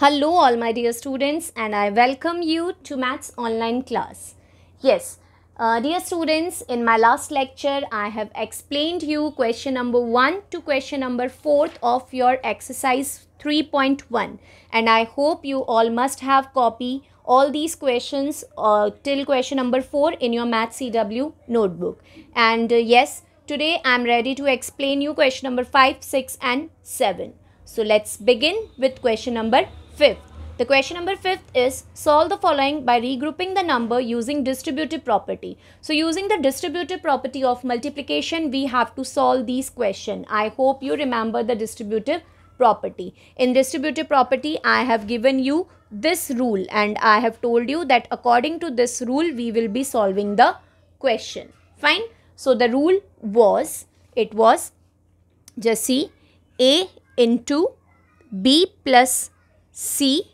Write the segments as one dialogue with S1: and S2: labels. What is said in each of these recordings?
S1: Hello all my dear students and I welcome you to Maths online class. Yes, uh, dear students, in my last lecture I have explained you question number 1 to question number 4 of your exercise 3.1 and I hope you all must have copy all these questions uh, till question number 4 in your Maths CW notebook. And uh, yes, today I am ready to explain you question number 5, 6 and 7. So let's begin with question number Fifth, the question number fifth is solve the following by regrouping the number using distributive property. So using the distributive property of multiplication, we have to solve these question. I hope you remember the distributive property. In distributive property, I have given you this rule and I have told you that according to this rule, we will be solving the question. Fine. So the rule was, it was just see A into B plus C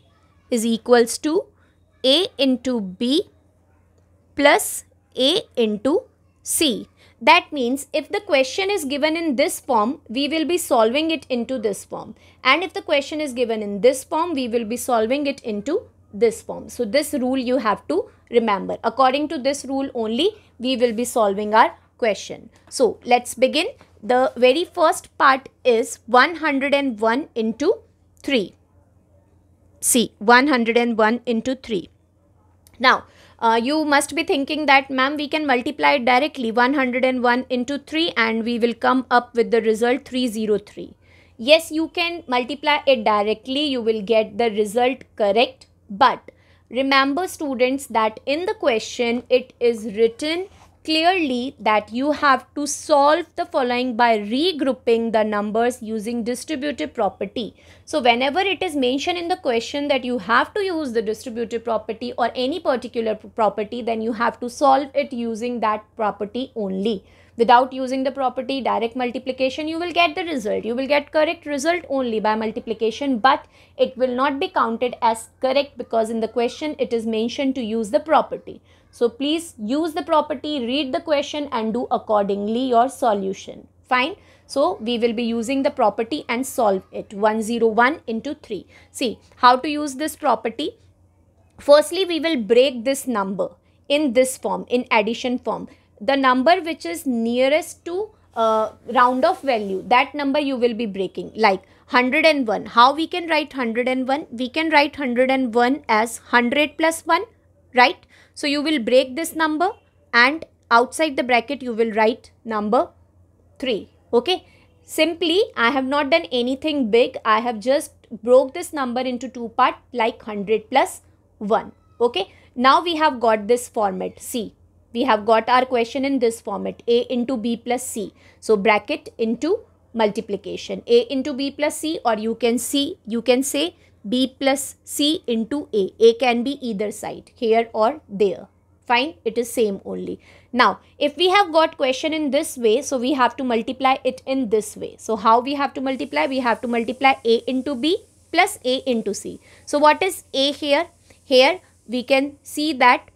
S1: is equals to A into B plus A into C. That means if the question is given in this form, we will be solving it into this form. And if the question is given in this form, we will be solving it into this form. So this rule you have to remember. According to this rule only, we will be solving our question. So let's begin. The very first part is 101 into 3. See, 101 into 3. Now, uh, you must be thinking that, ma'am, we can multiply it directly 101 into 3 and we will come up with the result 303. Yes, you can multiply it directly. You will get the result correct. But remember students that in the question, it is written clearly that you have to solve the following by regrouping the numbers using distributive property. So whenever it is mentioned in the question that you have to use the distributive property or any particular property, then you have to solve it using that property only. Without using the property direct multiplication, you will get the result. You will get correct result only by multiplication, but it will not be counted as correct because in the question it is mentioned to use the property. So please use the property, read the question and do accordingly your solution. Fine. So we will be using the property and solve it 101 into 3. See how to use this property. Firstly, we will break this number in this form, in addition form. The number which is nearest to uh, round off value, that number you will be breaking like 101. How we can write 101? We can write 101 as 100 plus 1, right? So you will break this number and outside the bracket you will write number 3. Okay. Simply I have not done anything big. I have just broke this number into two part like 100 plus 1. Okay. Now we have got this format C. We have got our question in this format A into B plus C. So bracket into multiplication A into B plus C or you can see you can say b plus c into a. a can be either side here or there. Fine, it is same only. Now, if we have got question in this way, so we have to multiply it in this way. So, how we have to multiply? We have to multiply a into b plus a into c. So, what is a here? Here we can see that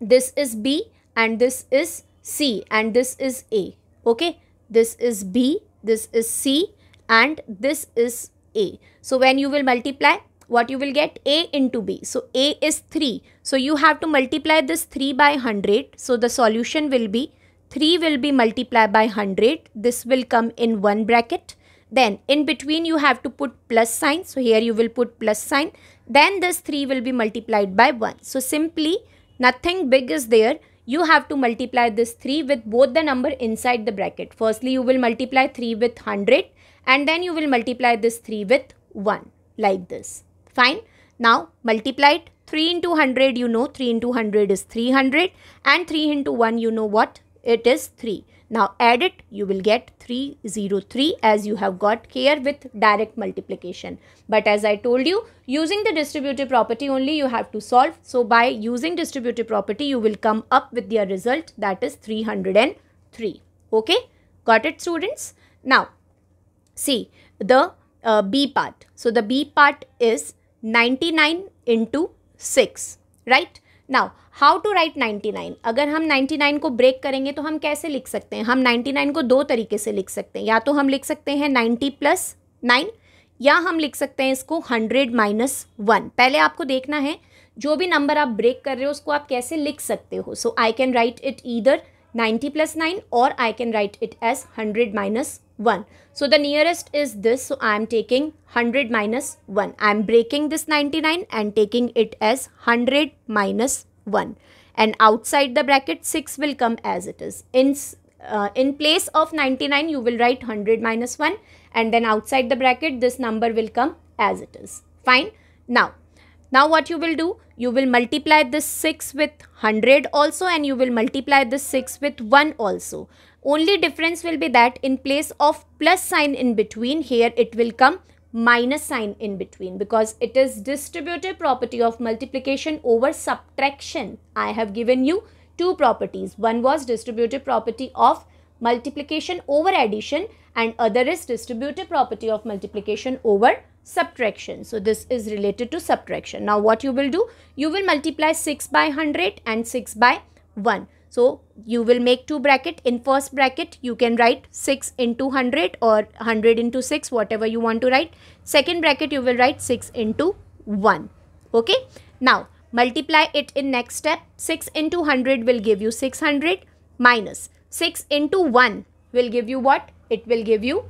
S1: this is b and this is c and this is a. Okay, this is b, this is c and this is a. So when you will multiply, what you will get a into b. So a is 3. So you have to multiply this 3 by 100. So the solution will be 3 will be multiplied by 100. This will come in one bracket. Then in between you have to put plus sign. So here you will put plus sign. Then this 3 will be multiplied by 1. So simply nothing big is there. You have to multiply this 3 with both the number inside the bracket. Firstly you will multiply 3 with 100 and then you will multiply this 3 with 1 like this. Fine. Now multiply it 3 into 100 you know 3 into 100 is 300 and 3 into 1 you know what it is 3. Now add it you will get 303 as you have got here with direct multiplication. But as I told you using the distributive property only you have to solve. So by using distributive property you will come up with your result that is 303. Okay. Got it students? Now see the uh, B part. So the B part is 99 into 6, right? Now, how to write 99? अगर हम 99 को break करेंगे तो हम कैसे लिख सकते हैं? हम 99 को दो तरीके से लिख सकते हैं। या तो हम लिख सकते हैं 90 प्लस नाइन या हम लिख सकते हैं इसको हंड्रेड माइनस वन पहले आपको देखना है जो भी नंबर आप ब्रेक कर रहे हो उसको आप कैसे लिख सकते हो? So I can write it either 90 plus 9 और I can write it as 100 minus 1. So the nearest is this. So I am taking 100 minus 1. I am breaking this 99 and taking it as 100 minus 1. And outside the bracket 6 will come as it is. In, uh, in place of 99 you will write 100 minus 1 and then outside the bracket this number will come as it is. Fine. Now now what you will do? You will multiply this 6 with 100 also and you will multiply this 6 with 1 also. Only difference will be that in place of plus sign in between here it will come minus sign in between because it is distributive property of multiplication over subtraction. I have given you two properties. One was distributive property of multiplication over addition and other is distributive property of multiplication over subtraction. So this is related to subtraction. Now what you will do? You will multiply 6 by 100 and 6 by 1. So you will make two bracket. In first bracket you can write 6 into 100 or 100 into 6 whatever you want to write. Second bracket you will write 6 into 1. Okay. Now multiply it in next step. 6 into 100 will give you 600 minus 6 into 1 will give you what? It will give you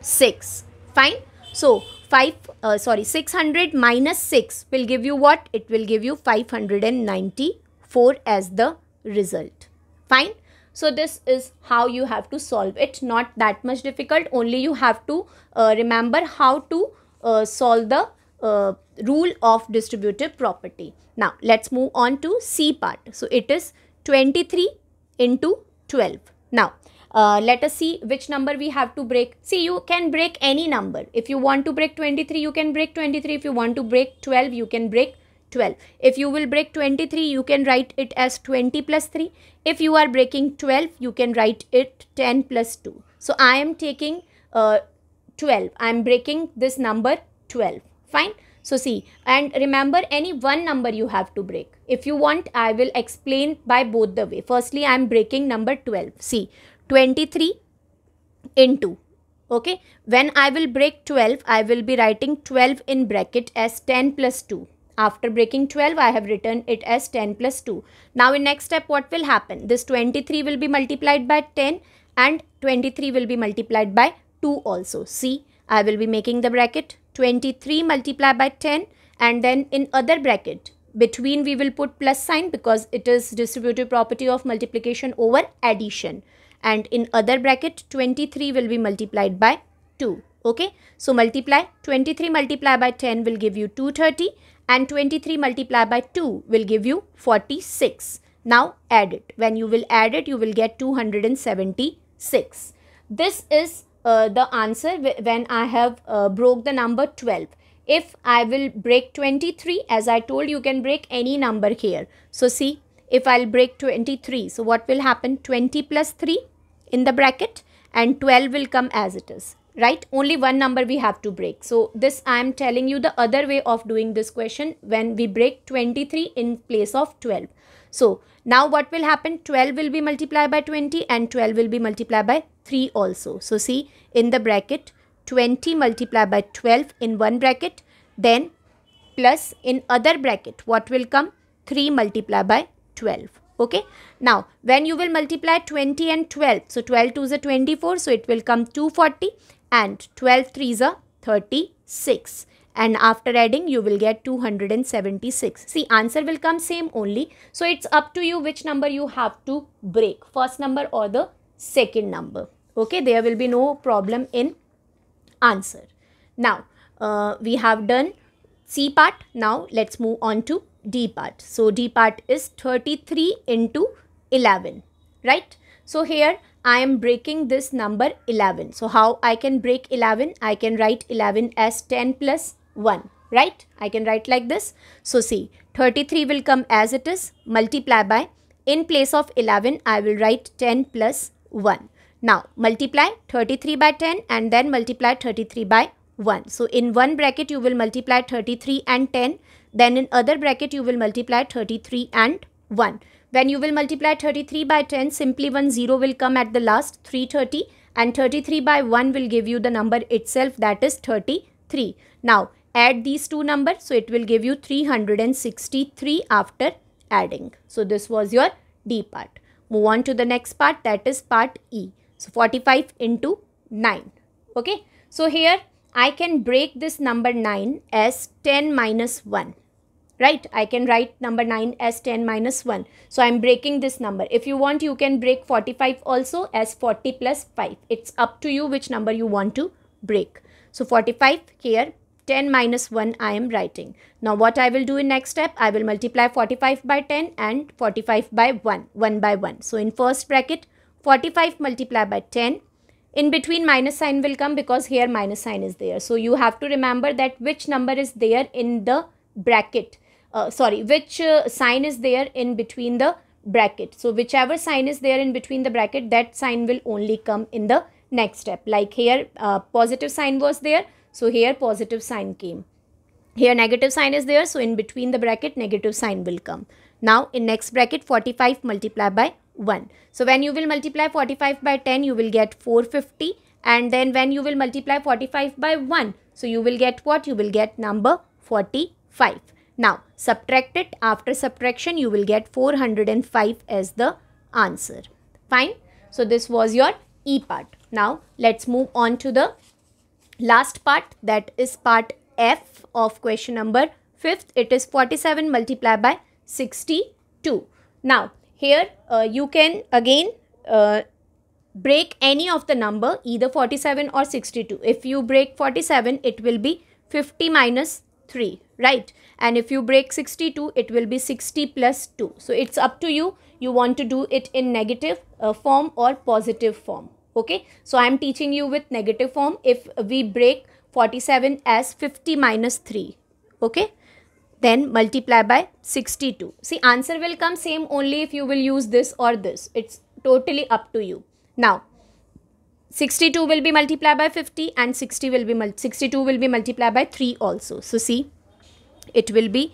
S1: 6. Fine. So 5 uh, sorry 600 minus 6 will give you what it will give you 594 as the result. Fine? So this is how you have to solve it. Not that much difficult. Only you have to uh, remember how to uh, solve the uh, rule of distributive property. Now let's move on to c part. So it is 23 into 12 now uh, let us see which number we have to break. See, you can break any number. If you want to break 23, you can break 23. If you want to break 12, you can break 12. If you will break 23, you can write it as 20 plus 3. If you are breaking 12, you can write it 10 plus 2. So, I am taking uh, 12. I am breaking this number 12. Fine. So, see and remember any one number you have to break. If you want, I will explain by both the way. Firstly, I am breaking number 12. See, 23 into okay when I will break 12 I will be writing 12 in bracket as 10 plus 2 after breaking 12 I have written it as 10 plus 2 now in next step what will happen? This 23 will be multiplied by 10 and 23 will be multiplied by 2 also. See I will be making the bracket. 23 multiplied by 10 and then in other bracket between we will put plus sign because it is distributive property of multiplication over addition. And in other bracket 23 will be multiplied by 2 okay? So multiply 23 multiplied by 10 will give you 230 and 23 multiplied by 2 will give you 46 now add it. When you will add it you will get 276 this is uh, the answer when i have uh, broke the number 12 if i will break 23 as i told you can break any number here. So see if I'll break 23. So what will happen? 20 plus 3 in the bracket and 12 will come as it is right? Only one number we have to break. So this i am telling you the other way of doing this question. When we break 23 in place of 12 so now what will happen? 12 will be multiplied by 20 and 12 will be multiplied by 3 also. So see in the bracket 20 multiplied by 12 in one bracket then plus in other bracket what will come? 3 multiplied by 12 okay? Now when you will multiply 20 and 12 so 12 2 is a 24 so it will come 240 and 12 3 is a 36 and after adding you will get 276 see answer will come same only. So it's up to you which number you have to break. First number or the second number. Okay there will be no problem in answer. Now uh, we have done c part. Now let's move on to D part. So D part is 33 into 11, right? So here I am breaking this number 11. So how I can break 11? I can write 11 as 10 plus 1, right? I can write like this. So see, 33 will come as it is, multiply by, in place of 11, I will write 10 plus 1. Now, multiply 33 by 10 and then multiply 33 by 1. So, in one bracket, you will multiply 33 and 10 then in other bracket you will multiply 33 and 1. When you will multiply 33 by 10 simply one 0 will come at the last 330 and 33 by 1 will give you the number itself that is 33. Now add these two numbers so it will give you 363 after adding. So this was your D part. Move on to the next part that is part E. So 45 into 9. Okay. So here I can break this number 9 as 10 minus 1 right i can write number 9 as 10 minus 1 so i'm breaking this number if you want you can break 45 also as 40 plus 5 it's up to you which number you want to break so 45 here 10 minus 1 I am writing. Now what I will do in next step, I will multiply 45 by 10 and 45 by 1, 1 by 1. So in first bracket, 45 multiply by 10. In between minus sign will come because here minus sign is there. So you have to remember that which number is there in the bracket uh, sorry, which uh, sign is there in between the bracket. So, whichever sign is there in between the bracket, that sign will only come in the next step. Like here, uh, positive sign was there. So, here positive sign came. Here negative sign is there. So, in between the bracket, negative sign will come. Now, in next bracket, 45 multiply by 1. So, when you will multiply 45 by 10, you will get 450. And then when you will multiply 45 by 1, so you will get what? You will get number 45. Now, subtract it. After subtraction, you will get 405 as the answer. Fine. So, this was your E part. Now, let's move on to the last part that is part F of question number 5th. It is 47 multiplied by 62. Now, here uh, you can again uh, break any of the number either 47 or 62. If you break 47, it will be 50 minus 3 right? And if you break 62 it will be 60 plus 2 so it's up to you. You want to do it in negative uh, form or positive form okay? So i am teaching you with negative form. If we break 47 as 50 minus 3 okay? Then multiply by 62 see answer will come same only if you will use this or this. It's totally up to you. Now 62 will be multiplied by 50 and 60 will be 62 will be multiplied by 3 also so see it will be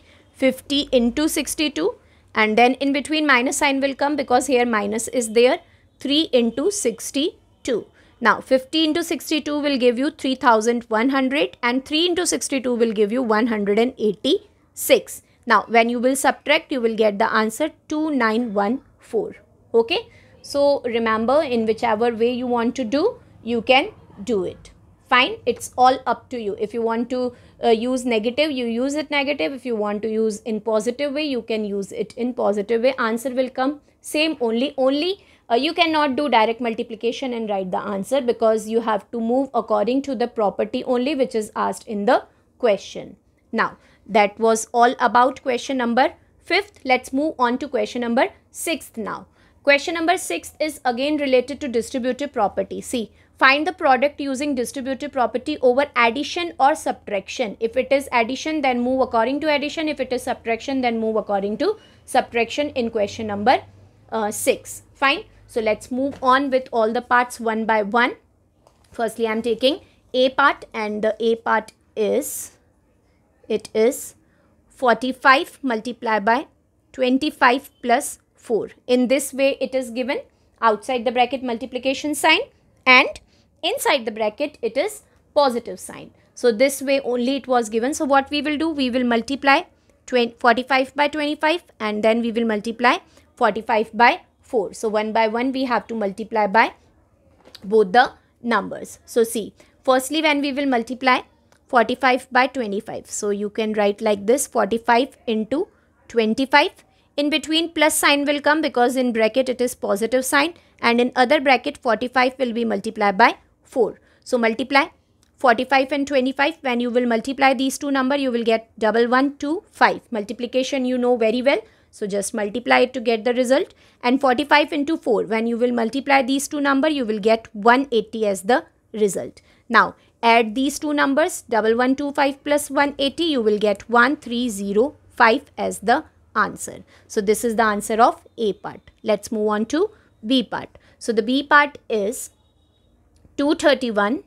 S1: 50 into 62 and then in between minus sign will come because here minus is there 3 into 62. Now 50 into 62 will give you 3100 and 3 into 62 will give you 186. Now when you will subtract you will get the answer 2914. Okay. So remember in whichever way you want to do you can do it. Fine it's all up to you. If you want to uh, use negative you use it negative. If you want to use in positive way you can use it in positive way. Answer will come same only only uh, you cannot do direct multiplication and write the answer because you have to move according to the property only which is asked in the question. Now that was all about question number 5th let's move on to question number 6th now question number 6 is again related to distributive property see Find the product using distributive property over addition or subtraction. If it is addition, then move according to addition. If it is subtraction, then move according to subtraction in question number uh, 6. Fine. So, let's move on with all the parts one by one. Firstly, I am taking A part and the A part is, it is 45 multiplied by 25 plus 4. In this way, it is given outside the bracket multiplication sign and inside the bracket it is positive sign. So this way only it was given. So what we will do, we will multiply 20, 45 by 25 and then we will multiply 45 by 4. So one by one we have to multiply by both the numbers. So see, firstly when we will multiply 45 by 25. So you can write like this 45 into 25. In between plus sign will come because in bracket it is positive sign and in other bracket 45 will be multiplied by 4. So multiply 45 and 25 when you will multiply these two number you will get double 1 to 5. Multiplication you know very well. So just multiply it to get the result and 45 into 4 when you will multiply these two number you will get 180 as the result. Now add these two numbers double 125 plus 180 you will get 1305 as the answer. So this is the answer of A part. Let's move on to B part. So the B part is 231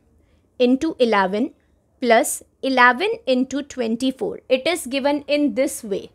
S1: into 11 plus 11 into 24. It is given in this way.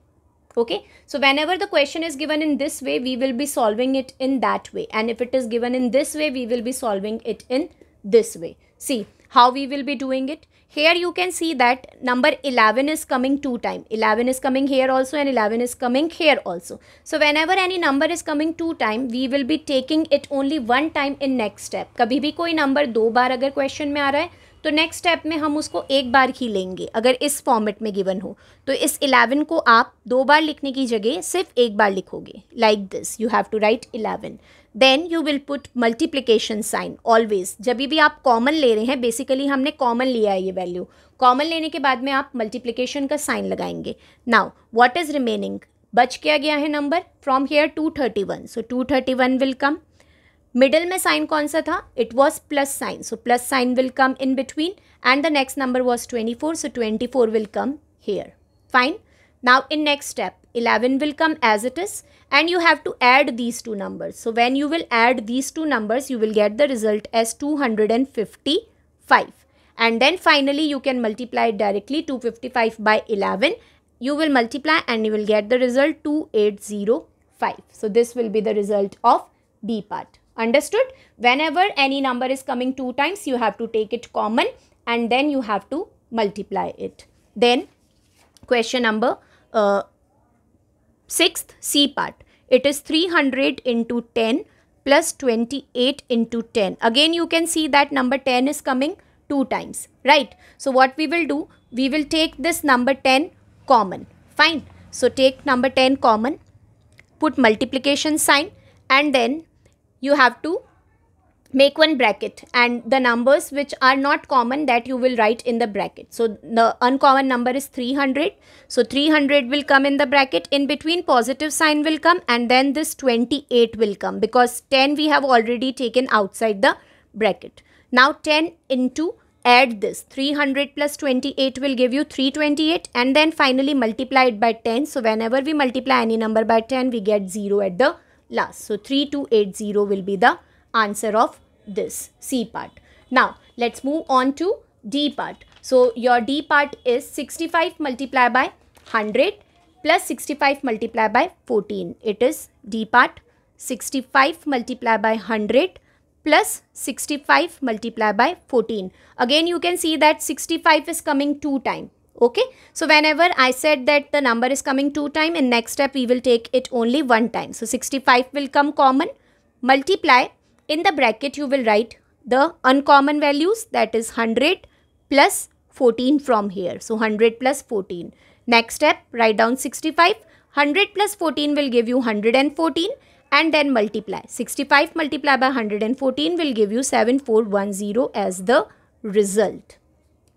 S1: okay so whenever the question is given in this way we will be solving it in that way and if it is given in this way we will be solving it in this way see how we will be doing it here you can see that number 11 is coming two time 11 is coming here also and 11 is coming here also so whenever any number is coming two time we will be taking it only one time in next step kabhi bhi koi number do baar agar question mein aa raha hai तो next step में हम उसको एक बार ही लेंगे अगर इस format में given हो तो इस इलेवन को आप दो बार लिखने की जगह सिर्फ़ एक बार लिखोगे like this you have to write eleven then you will put multiplication sign always जब भी आप कॉमन ले रहे हैं बेसिकली हमने कॉमन लिया है ये वैल्यू कॉमन लेने के बाद में आप मल्टीप्लीकेशन का साइन लगाएँगे. नाउ वॉट इज़ रिमेनिंग बच क्या गया है number from here two thirty one so two thirty one will come middle में साइन कौन सा था? It was plus sign so plus sign will come in between and the next number was twenty four so twenty four will come here fine now in next step 11 will come as it is and you have to add these two numbers. So when you will add these two numbers, you will get the result as 255. And then finally you can multiply directly 255 by 11. You will multiply and you will get the result 2805. So this will be the result of B part. Understood? Whenever any number is coming two times, you have to take it common and then you have to multiply it. Then question number uh, Sixth C part. It is 300 into 10 plus 28 into 10. Again you can see that number 10 is coming two times. Right. So what we will do? We will take this number 10 common. Fine. So take number 10 common. Put multiplication sign and then you have to make one bracket and the numbers which are not common that you will write in the bracket. So the uncommon number is 300. So 300 will come in the bracket. In between positive sign will come and then this 28 will come because 10 we have already taken outside the bracket. Now 10 into add this 300 plus 28 will give you 328 and then finally multiply it by 10. So whenever we multiply any number by 10 we get 0 at the last. So 3280 will be the answer of this C part. Now, let's move on to D part. So, your D part is 65 multiplied by 100 plus 65 multiplied by 14. It is D part 65 multiplied by 100 plus 65 multiplied by 14. Again, you can see that 65 is coming two time. Okay. So, whenever I said that the number is coming two time, in next step we will take it only one time. So, 65 will come common. Multiply in the bracket, you will write the uncommon values that is 100 plus 14 from here. So 100 plus 14. Next step, write down 65. 100 plus 14 will give you 114 and then multiply. 65 multiplied by 114 will give you 7410 as the result.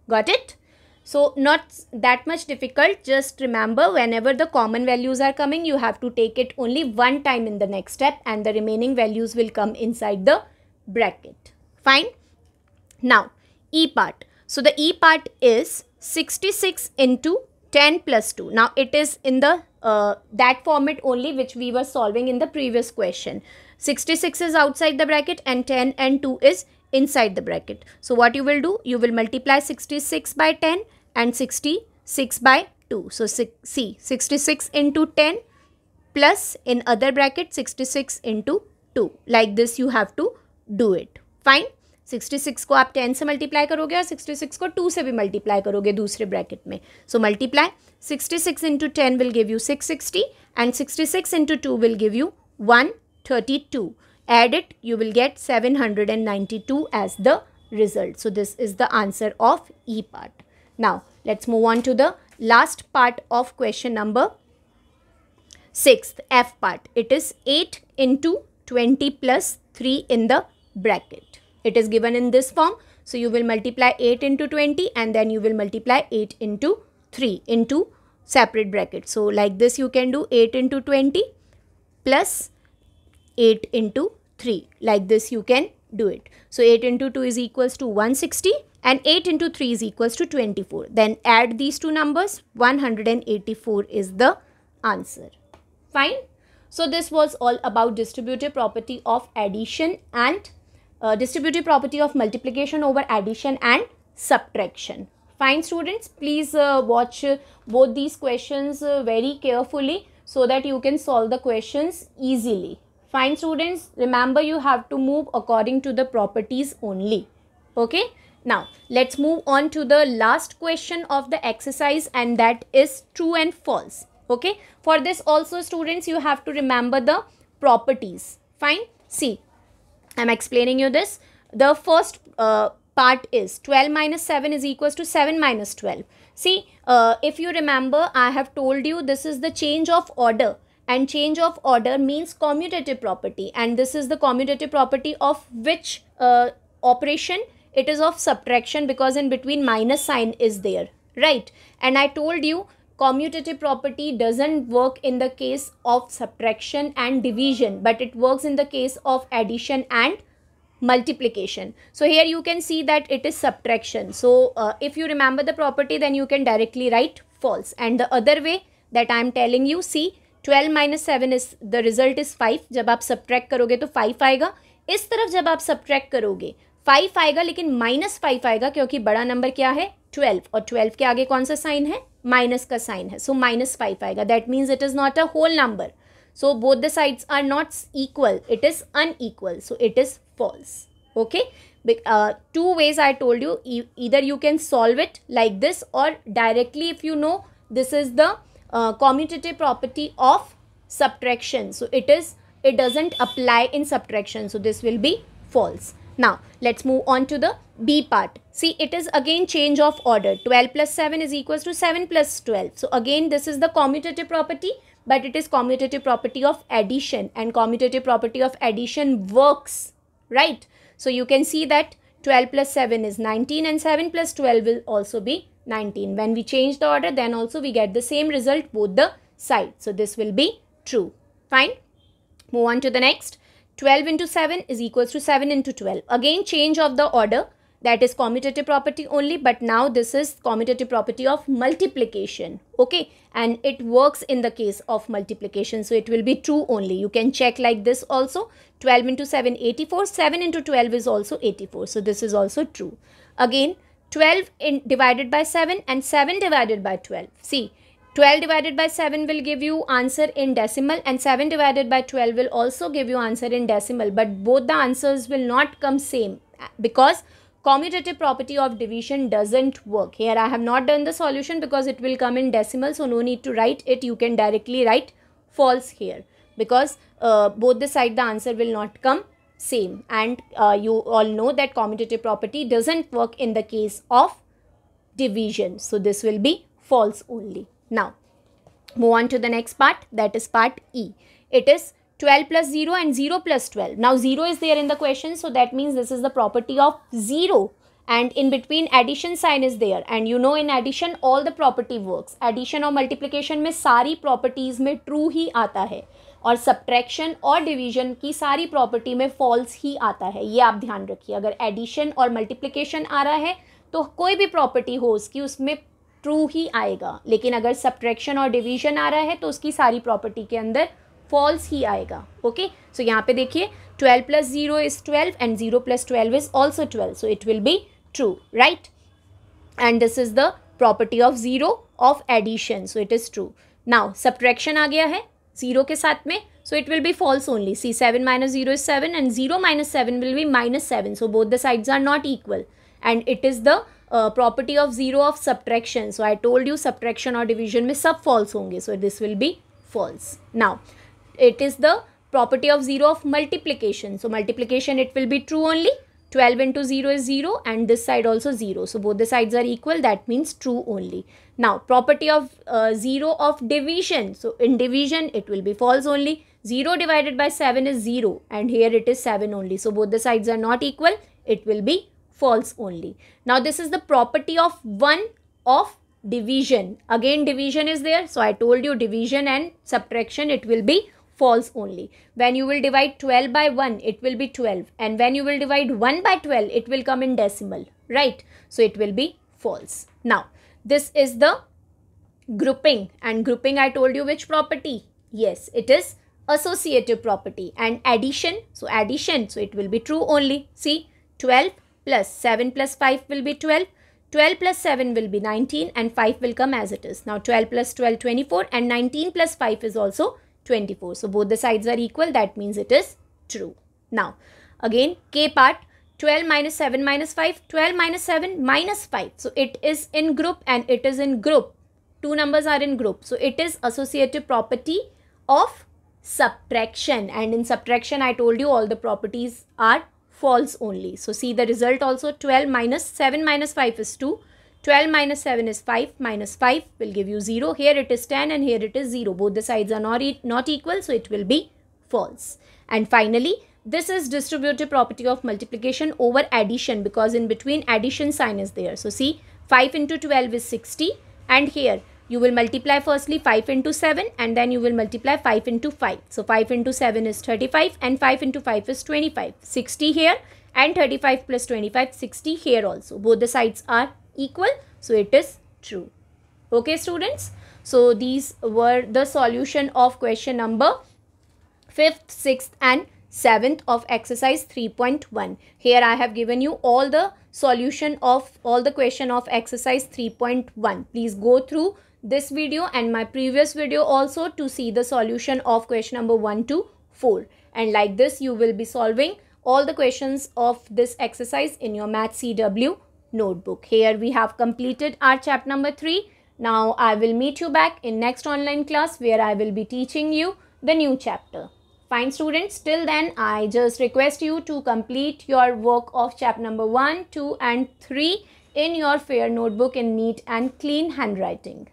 S1: Got it? So not that much difficult. Just remember whenever the common values are coming, you have to take it only one time in the next step and the remaining values will come inside the bracket. Fine. Now, E part. So the E part is 66 into 10 plus 2. Now it is in the uh, that format only which we were solving in the previous question. 66 is outside the bracket and 10 and 2 is inside the bracket. So what you will do? You will multiply 66 by 10 and 66 by 2. So see 66 into 10 plus in other bracket 66 into 2. Like this you have to do it. Fine. 66 को आप 10 से multiply करोगे और 66 को 2 से भी multiply करोगे दूसरे ब्रैकेट में so multiply 66 into ten will give you 660 and 66 into two will give you 132 add it you will get 792 as the result so this is the answer of e part now, let's move on to the last part of question number 6th F part. It is 8 into 20 plus 3 in the bracket. It is given in this form. So, you will multiply 8 into 20 and then you will multiply 8 into 3 into separate bracket. So, like this you can do 8 into 20 plus 8 into 3. Like this you can do it. So, 8 into 2 is equals to 160 and 8 into 3 is equals to 24. Then add these two numbers, 184 is the answer. Fine. So this was all about distributive property of addition and uh, distributive property of multiplication over addition and subtraction. Fine students, please uh, watch uh, both these questions uh, very carefully so that you can solve the questions easily. Fine students, remember you have to move according to the properties only. Okay. Now, let's move on to the last question of the exercise and that is true and false. Okay. For this also students, you have to remember the properties. Fine. See, I'm explaining you this. The first uh, part is 12 minus 7 is equals to 7 minus 12. See, uh, if you remember, I have told you this is the change of order and change of order means commutative property and this is the commutative property of which uh, operation? It is of subtraction because in between minus sign is there, right? And I told you commutative property doesn't work in the case of subtraction and division but it works in the case of addition and multiplication. So here you can see that it is subtraction. So uh, if you remember the property then you can directly write false. And the other way that I am telling you see twelve minus seven is the result is five जब आप subtract करोगे तो five आएगा। इस तरफ़ जब आप subtract करोगे फाइव आएगा, लेकिन माइनस फाइव आएगा, क्योंकि बड़ा नंबर क्या है? ट्वेल्व और ट्वेल्व के आगे कौन सा साइन है? माइनस का साइन है। सो माइनस फाइव आएगा। That means it is not a whole number so both the sides are not equal it is unequal so it is false okay two ways I told you इधर you can solve it like this और directly if you know this is the uh, commutative property of subtraction. So it is it doesn't apply in subtraction. So this will be false. Now let's move on to the b part. See it is again change of order. 12 plus 7 is equals to 7 plus 12 so again this is the commutative property but it is commutative property of addition. And commutative property of addition works right? So you can see that 12 plus 7 is 19 and 7 plus 12 will also be 19. When we change the order then also we get the same result both the sides. So this will be true. Fine. Move on to the next. 12 into 7 is equals to 7 into 12. Again change of the order that is commutative property only but now this is commutative property of multiplication okay and it works in the case of multiplication so it will be true only you can check like this also 12 into 7 84 7 into 12 is also 84 so this is also true again 12 in divided by 7 and 7 divided by 12 see 12 divided by 7 will give you answer in decimal and 7 divided by 12 will also give you answer in decimal but both the answers will not come same because commutative property of division doesn't work. Here I have not done the solution because it will come in decimal so no need to write it. You can directly write false here because uh, both the side the answer will not come same and uh, you all know that commutative property doesn't work in the case of division. So this will be false only. Now move on to the next part that is part E. It is 12 plus 0 and 0 plus 12. Now 0 is there in the question so that means this is the property of 0 and in between addition sign is there and you know in addition all the property works. Addition or multiplication में सारी properties में true ही आता है और subtraction और division की सारी property में फॉल्स ही आता है, ये आप ध्यान रखिए। अगर एडिशन और multiplication आ रहा है तो कोई भी प्रॉपर्टी हो, उसकी उसमें ट्रू ही आएगा। लेकिन अगर सब्ट्रैक्शन और डिवीज़न आ रहा है तो उसकी सारी प्रॉपर्टी के अंदर फॉल्स ही आएगा। ओके सो यहाँ पे देखिए twelve plus zero is twelve and zero plus twelve is also twelve so it will be true right and this is the property of zero of addition so it is true now subtraction आ गया है zero के साथ में so it will be false only see seven minus zero is seven and zero minus seven will be minus seven so both the sides are not equal and it is the property of zero of subtraction so I told you subtraction और division में सब false होंगे. So this will be false now it is the property of zero of multiplication so multiplication it will be true only 12 into 0 is 0 and this side also 0. So both the sides are equal that means true only. Now property of uh, 0 of division. So in division it will be false only. 0 divided by 7 is 0 and here it is 7 only. So both the sides are not equal. It will be false only. Now this is the property of 1 of division. Again division is there. So I told you division and subtraction it will be false only. When you will divide 12 by 1, it will be 12. And when you will divide 1 by 12, it will come in decimal, right? So it will be false. Now, this is the grouping. And grouping, I told you which property? Yes, it is associative property. And addition, so addition, so it will be true only. See, 12 plus 7 plus 5 will be 12. 12 plus 7 will be 19 and 5 will come as it is. Now 12 plus 12 24 and 19 plus 5 is also 24. So both the sides are equal that means it is true. Now again k part 12 minus 7 minus 5 12 minus 7 minus 5. So it is in group and it is in group. Two numbers are in group. So it is associative property of subtraction and in subtraction I told you all the properties are false only. So see the result also 12 minus 7 minus 5 is 2. 12 minus 7 is 5 minus 5 will give you 0. Here it is 10 and here it is 0. Both the sides are not, e not equal so it will be false. And finally this is distributive property of multiplication over addition because in between addition sign is there. So see 5 into 12 is 60 and here you will multiply firstly 5 into 7 and then you will multiply 5 into 5. So 5 into 7 is 35 and 5 into 5 is 25. 60 here and 35 plus 25 60 here also. Both the sides are equal so it is true. Okay students. So these were the solution of question number 5th, 6th and 7th of exercise 3.1. Here I have given you all the solution of all the question of exercise 3.1. Please go through this video and my previous video also to see the solution of question number 1 to 4 and like this you will be solving all the questions of this exercise in your math CW notebook. Here we have completed our chapter number 3. Now I will meet you back in next online class where I will be teaching you the new chapter. Fine students, till then I just request you to complete your work of chapter number 1, 2 and 3 in your fair notebook in neat and clean handwriting.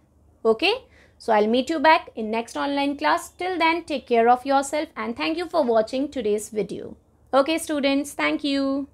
S1: Okay. So I'll meet you back in next online class. Till then, take care of yourself and thank you for watching today's video. Okay students, thank you.